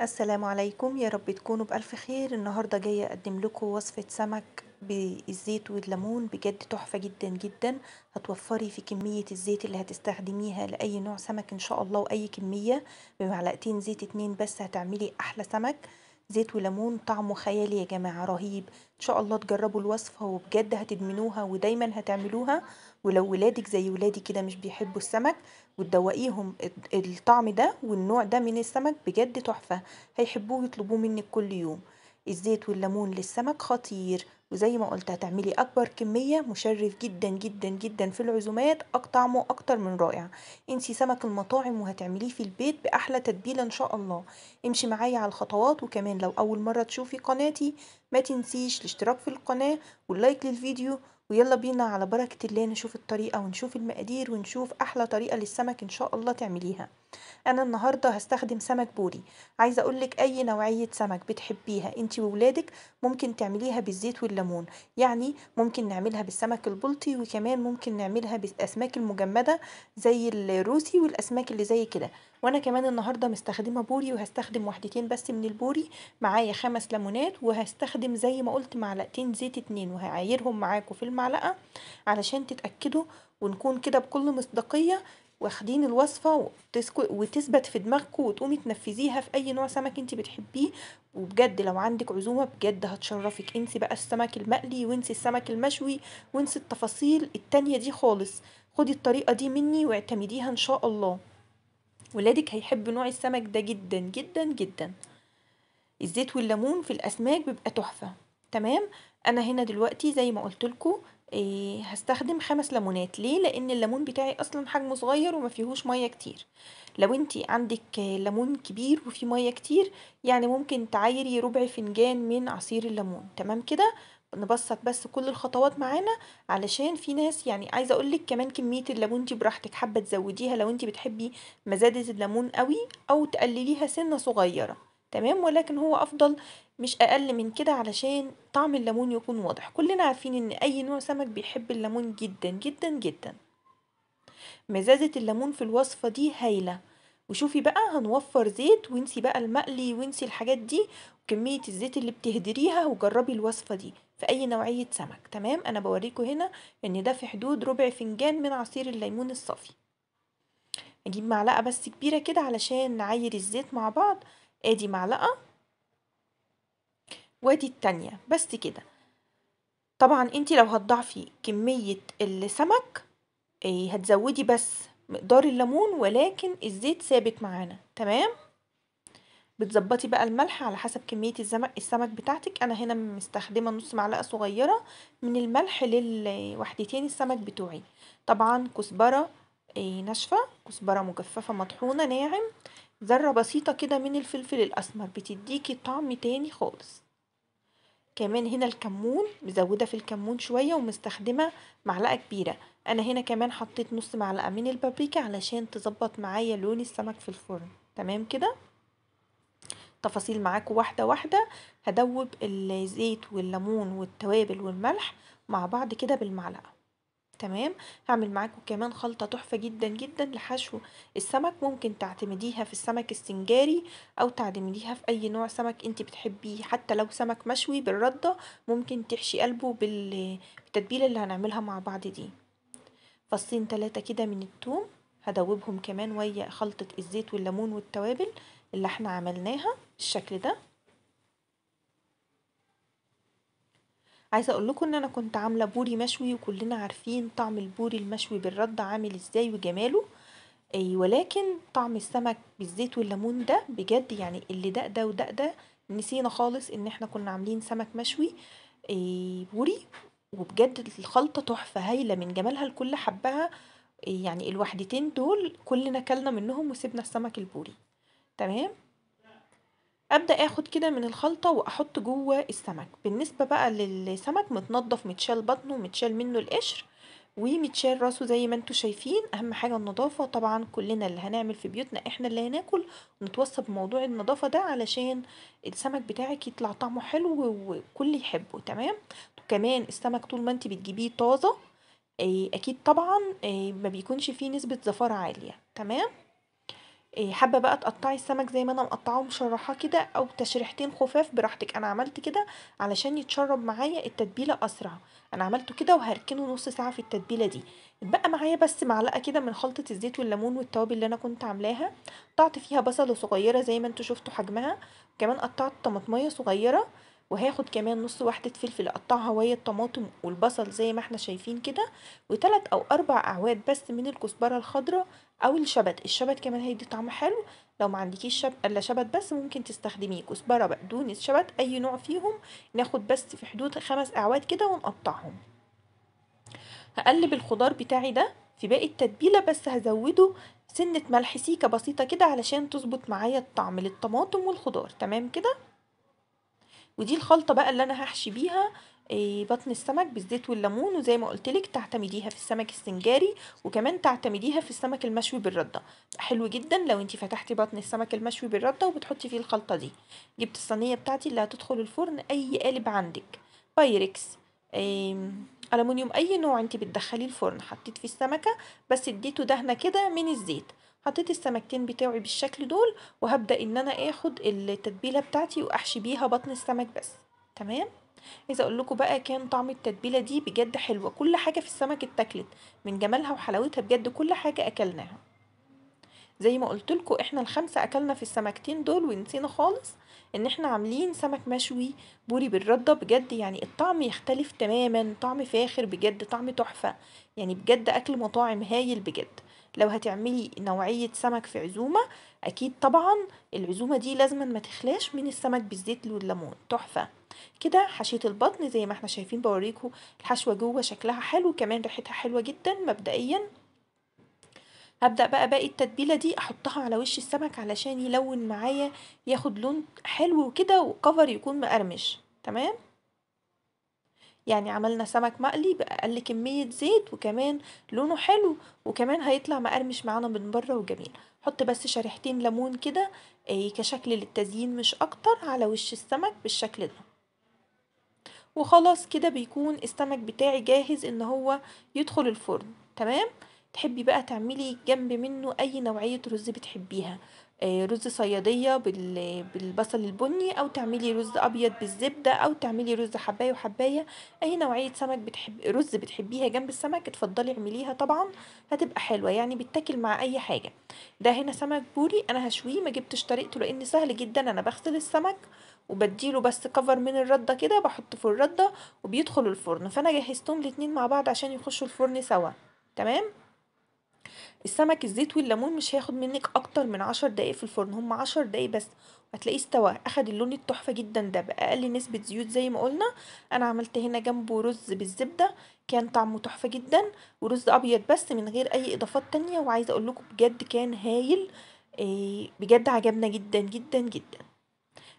السلام عليكم. يا رب تكونوا بألف خير. النهاردة جاية أقدم لكم وصفة سمك بالزيت والليمون بجد تحفة جدا جدا. هتوفري في كمية الزيت اللي هتستخدميها لأي نوع سمك إن شاء الله وأي كمية بمعلقتين زيت اتنين بس هتعملي أحلى سمك. زيت وليمون طعمه خيالي يا جماعة رهيب. إن شاء الله تجربوا الوصفة وبجد هتدمنوها ودايما هتعملوها. ولو ولادك زي ولادي كده مش بيحبوا السمك وتدوقيهم الطعم ده والنوع ده من السمك بجد تحفة. هيحبوه يطلبوه منك كل يوم. الزيت والليمون للسمك خطير. وزي ما قلت هتعملي أكبر كمية مشرف جدا جدا جدا في العزومات طعمه أكتر من رائع. انسي سمك المطاعم وهتعمليه في البيت بأحلى تتبيلة إن شاء الله. امشي معايا على الخطوات وكمان لو أول مرة تشوفي قناتي ما تنسيش الاشتراك في القناة واللايك للفيديو ويلا بينا على بركة الله نشوف الطريقة ونشوف المقادير ونشوف أحلى طريقة للسمك إن شاء الله تعمليها. أنا النهاردة هستخدم سمك بوري. عايزة أقولك أي نوعية سمك بتحبيها أنتي وولادك ممكن تعمليها بالزيت والليمون. يعني ممكن نعملها بالسمك البلطي وكمان ممكن نعملها بالأسماك المجمدة زي الروسي والأسماك اللي زي كده. وأنا كمان النهارده مستخدمة بوري وهستخدم وحدتين بس من البوري معايا خمس ليمونات وهستخدم زي ما قلت معلقتين زيت اتنين وهعايرهم معاكم في المعلقة علشان تتأكدوا ونكون كده بكل مصداقية واخدين الوصفة وتثبت في دماغكم وتقومي تنفذيها في أي نوع سمك انت بتحبيه. وبجد لو عندك عزومة بجد هتشرفك. انسي بقى السمك المقلي وانسي السمك المشوي وانسي التفاصيل التانية دي خالص. خدي الطريقة دي مني واعتمديها إن شاء الله. ولادك هيحبوا نوع السمك ده جدا جدا جدا. الزيت والليمون في الأسماك بيبقى تحفة. تمام؟ أنا هنا دلوقتي زي ما قلت لكم إيه هستخدم خمس ليمونات. ليه؟ لأن الليمون بتاعي أصلا حجمه صغير وما فيهوش مية كتير. لو انتي عندك ليمون كبير وفيه مية كتير يعني ممكن تعايري ربع فنجان من عصير الليمون. تمام كده؟ نبسط بس كل الخطوات معانا علشان في ناس يعني عايزة أقولك كمان كمية الليمون دي براحتك حابة تزوديها لو انت بتحبي مزازة الليمون قوي أو تقلليها سنة صغيرة تمام؟ ولكن هو أفضل مش أقل من كده علشان طعم الليمون يكون واضح. كلنا عارفين إن أي نوع سمك بيحب الليمون جدا جدا جدا. مزازة الليمون في الوصفة دي هايلة. وشوفي بقى هنوفر زيت وانسي بقى المقلي وانسي الحاجات دي وكمية الزيت اللي بتهدريها وجربي الوصفة دي. في أي نوعية سمك تمام؟ أنا بوريكم هنا إن ده في حدود ربع فنجان من عصير الليمون الصافي. أجيب معلقة بس كبيرة كده علشان نعاير الزيت مع بعض. آدي معلقة. وادي التانية بس كده. طبعا أنتي لو هتضعفي كمية السمك إيه هتزودي بس مقدار الليمون ولكن الزيت ثابت معانا تمام؟ بتظبطي بقى الملح على حسب كمية الزمك السمك بتاعتك. أنا هنا مستخدمة نص معلقة صغيرة من الملح للوحدتين السمك بتوعي. طبعا كزبرة ناشفة كزبرة مجففة مطحونة ناعم ذرة بسيطة كده من الفلفل الأسمر بتديكي طعم تاني خالص. كمان هنا الكمون مزودة في الكمون شوية ومستخدمة معلقة كبيرة. أنا هنا كمان حطيت نص معلقة من البابريكا علشان تظبط معايا لون السمك في الفرن. تمام كده؟ تفاصيل معاكم واحدة واحدة. هدوب الزيت والليمون والتوابل والملح مع بعض كده بالمعلقة. تمام؟ هعمل معاكم كمان خلطة تحفة جدا جدا لحشو السمك. ممكن تعتمديها في السمك السنجاري أو تعتمديها في أي نوع سمك أنت بتحبيه. حتى لو سمك مشوي بالردة ممكن تحشي قلبه بالتتبيلة اللي هنعملها مع بعض دي. فصين تلاتة كده من التوم. هدوبهم كمان ويا خلطة الزيت والليمون والتوابل. اللي إحنا عملناها بالشكل ده. عايزة أقول لكم إن أنا كنت عاملة بوري مشوي وكلنا عارفين طعم البوري المشوي بالردة عامل إزاي وجماله. أي ولكن طعم السمك بالزيت والليمون ده بجد يعني اللي ده ده وده ده نسينا خالص إن إحنا كنا عاملين سمك مشوي أي بوري. وبجد الخلطة تحفة هايلة من جمالها الكل حبها. يعني الوحدتين دول كلنا كلنا منهم وسيبنا السمك البوري. تمام؟ أبدأ آخد كده من الخلطة وأحط جوه السمك. بالنسبة بقى للسمك متنضف متشال بطنه متشال منه القشر ومتشال راسه زي ما أنتوا شايفين. أهم حاجة النظافه طبعا كلنا اللي هنعمل في بيوتنا إحنا اللي هناكل. ونتوصى بموضوع النظافه ده علشان السمك بتاعك يطلع طعمه حلو وكل يحبه تمام؟ كمان السمك طول ما انت بتجيبيه طازة أكيد طبعا ما بيكونش فيه نسبة زفارة عالية تمام؟ إيه، حابة بقى تقطعي السمك زي ما أنا مقطعاه مشرحاه كده أو تشريحتين خفاف براحتك. أنا عملت كده علشان يتشرب معايا التتبيلة أسرع. أنا عملته كده وهركنه نص ساعة في التتبيلة دي. اتبقى معايا بس معلقة كده من خلطة الزيت والليمون والتوابل اللي أنا كنت عاملاها. قطعت فيها بصلة صغيرة زي ما أنتوا شفتوا حجمها. كمان قطعت طماطمية صغيرة. وهاخد كمان نص واحدة فلفل أقطعها وهي الطماطم والبصل زي ما إحنا شايفين كده وتلات أو أربع أعواد بس من الكزبرة الخضراء أو الشبت. الشبت كمان هيدي طعم حلو. لو ما عندكيش شب... إلا شبت بس ممكن تستخدميه. كزبرة بقدونس شبت أي نوع فيهم ناخد بس في حدود خمس أعواد كده ونقطعهم. هقلب الخضار بتاعي ده في باقي التتبيلة بس هزوده سنة ملح سيكة بسيطة كده علشان تظبط معايا الطعم للطماطم والخضار. تمام كده؟ ودي الخلطة بقى اللي أنا هحشي بيها إيه بطن السمك بالزيت والليمون وزي ما قلتلك تعتمديها في السمك السنجاري وكمان تعتمديها في السمك المشوي بالردة. حلو جدا لو انتي فتحتي بطن السمك المشوي بالردة وبتحطي فيه الخلطة دي. جبت الصينية بتاعتي اللي هتدخل الفرن أي قالب عندك. بايركس ألمونيوم أي نوع انتي بتدخليه الفرن. حطيت فيه السمكة بس اديته دهنة كده من الزيت. حطيت السمكتين بتاعي بالشكل دول وهبدأ إن أنا آخد التتبيلة بتاعتي وأحشي بيها بطن السمك بس. تمام؟ عايزة أقول لكم بقى كان طعم التتبيلة دي بجد حلوة. كل حاجة في السمك اتاكلت من جمالها وحلاوتها بجد كل حاجة أكلناها. زي ما قلت لكم إحنا الخمسة أكلنا في السمكتين دول ونسينا خالص إن إحنا عاملين سمك مشوي بوري بالردة بجد يعني الطعم يختلف تماما طعم فاخر بجد طعم تحفة. يعني بجد أكل مطاعم هايل بجد. لو هتعملي نوعية سمك في عزومة أكيد طبعا العزومة دي لازما ما تخلاش من السمك بالزيت والليمون. تحفة. كده حشيت البطن زي ما إحنا شايفين بوريكم الحشوة جوه شكلها حلو كمان ريحتها حلوة جدا مبدئيا. هبدأ بقى باقي التتبيلة دي أحطها على وش السمك علشان يلون معايا ياخد لون حلو كده وكفر يكون مقرمش. تمام؟ يعني عملنا سمك مقلي بأقل كمية زيت وكمان لونه حلو وكمان هيطلع مقرمش معانا من بره وجميل. حط بس شريحتين ليمون كده إيه كشكل للتزيين مش أكتر على وش السمك بالشكل ده. وخلاص كده بيكون السمك بتاعي جاهز إن هو يدخل الفرن تمام؟ تحبي بقى تعملي جنب منه أي نوعية رز بتحبيها آه، رز صيادية بالبصل البني أو تعملي رز أبيض بالزبدة أو تعملي رز حباية وحباية أي نوعية سمك بتحب رز بتحبيها جنب السمك اتفضلي اعمليها طبعا هتبقى حلوة يعني بتاكل مع أي حاجة. ده هنا سمك بوري أنا هشويه ما جبتش طريقته لأن سهل جدا أنا بغسل السمك وبديله بس كفر من الردة كده بحطه في الردة وبيدخل الفرن فأنا جهزتهم الاتنين مع بعض عشان يخشوا الفرن سوا تمام؟ السمك الزيت والليمون مش هياخد منك أكتر من عشر دقايق في الفرن هم عشر دقايق بس. هتلاقيه استوى أخد اللون التحفة جدا ده بأقل نسبة زيوت زي ما قلنا. أنا عملت هنا جنبه رز بالزبدة كان طعمه تحفة جدا. ورز أبيض بس من غير أي إضافات تانية وعايزة أقول لكم بجد كان هايل. إيه بجد عجبنا جدا جدا جدا.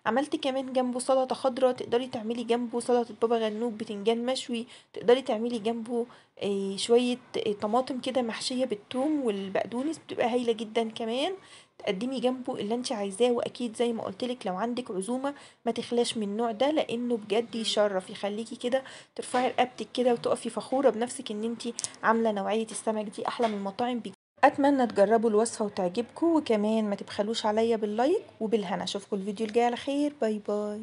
عملت كمان جنبه سلطة خضراء تقدري تعملي جنبه سلطة بابا غنوج بتنجان مشوي تقدري تعملي جنبه آه، شوية آه، طماطم كده محشية بالثوم والبقدونس بتبقى هايلة جدا كمان. تقدمي جنبه اللي انت عايزاه وأكيد زي ما قلتلك لو عندك عزومة ما تخلاش من النوع ده لأنه بجد يشرف يخليكي كده ترفعي رقبتك كده وتقفي فخورة بنفسك إن انت عاملة نوعية السمك دي أحلى من المطاعم أتمنى تجربوا الوصفة وتعجبكم وكمان ما تبخلوش عليا بال like وبالهنا. أشوفكم الفيديو الجاي على خير. bye bye.